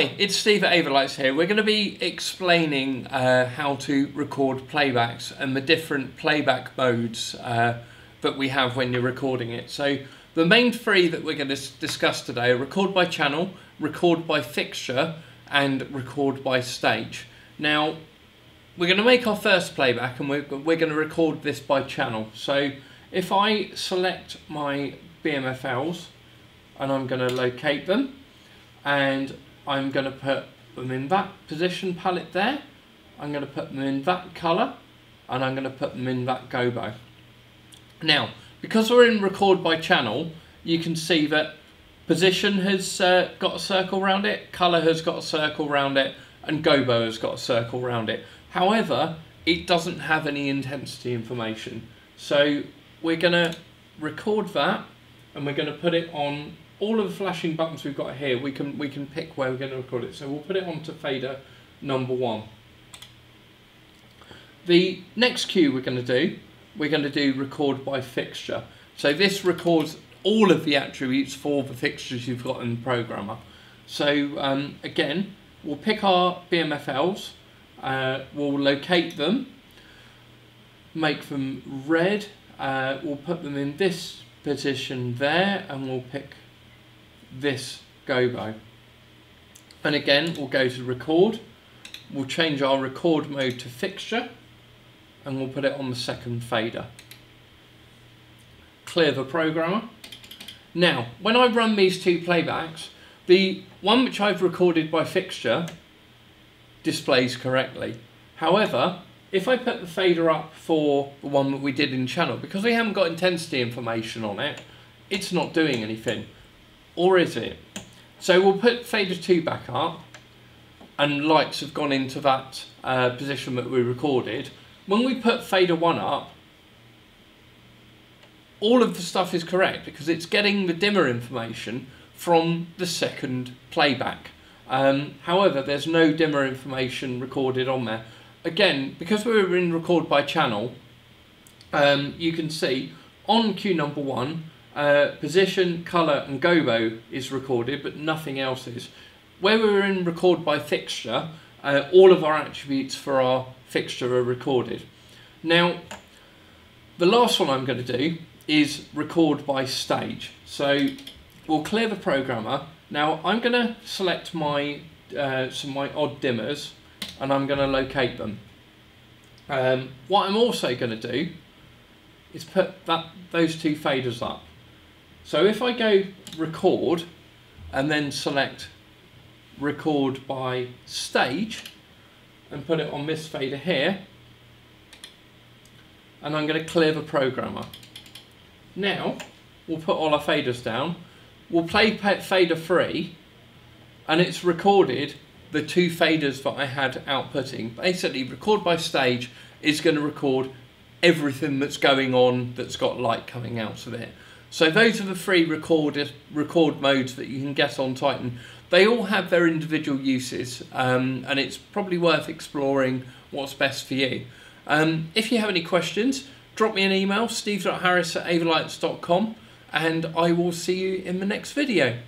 Hi, it's Steve at Avolites here. We're going to be explaining uh, how to record playbacks and the different playback modes uh, that we have when you're recording it. So the main three that we're going to discuss today are record by channel, record by fixture and record by stage. Now we're going to make our first playback and we're, we're going to record this by channel. So if I select my BMFLs and I'm going to locate them and I'm going to put them in that position palette there. I'm going to put them in that colour and I'm going to put them in that gobo. Now, because we're in record by channel, you can see that position has uh, got a circle around it, colour has got a circle around it, and gobo has got a circle around it. However, it doesn't have any intensity information. So we're going to record that and we're going to put it on all of the flashing buttons we've got here, we can we can pick where we're going to record it. So we'll put it onto fader number one. The next cue we're going to do, we're going to do record by fixture. So this records all of the attributes for the fixtures you've got in programmer. So um, again, we'll pick our BMFLs, uh, we'll locate them, make them red, uh, we'll put them in this position there and we'll pick this gobo. And again, we'll go to record. We'll change our record mode to fixture and we'll put it on the second fader. Clear the programmer. Now, when I run these two playbacks, the one which I've recorded by fixture displays correctly. However, if I put the fader up for the one that we did in channel, because we haven't got intensity information on it, it's not doing anything or is it? So we'll put fader 2 back up and lights have gone into that uh, position that we recorded. When we put fader 1 up, all of the stuff is correct because it's getting the dimmer information from the second playback. Um, however, there's no dimmer information recorded on there. Again, because we were in record by channel, um, you can see on cue number one, uh, position, colour and gobo is recorded, but nothing else is. Where we're in record by fixture, uh, all of our attributes for our fixture are recorded. Now, the last one I'm going to do is record by stage. So we'll clear the programmer. Now I'm going to select my uh, some my odd dimmers and I'm going to locate them. Um, what I'm also going to do is put that those two faders up. So if I go record and then select record by stage and put it on this fader here and I'm going to clear the programmer. Now we'll put all our faders down, we'll play fader 3 and it's recorded the two faders that I had outputting. Basically record by stage is going to record everything that's going on that's got light coming out of it. So those are the three record, record modes that you can get on Titan. They all have their individual uses um, and it's probably worth exploring what's best for you. Um, if you have any questions, drop me an email, steve.harris at avolites.com and I will see you in the next video.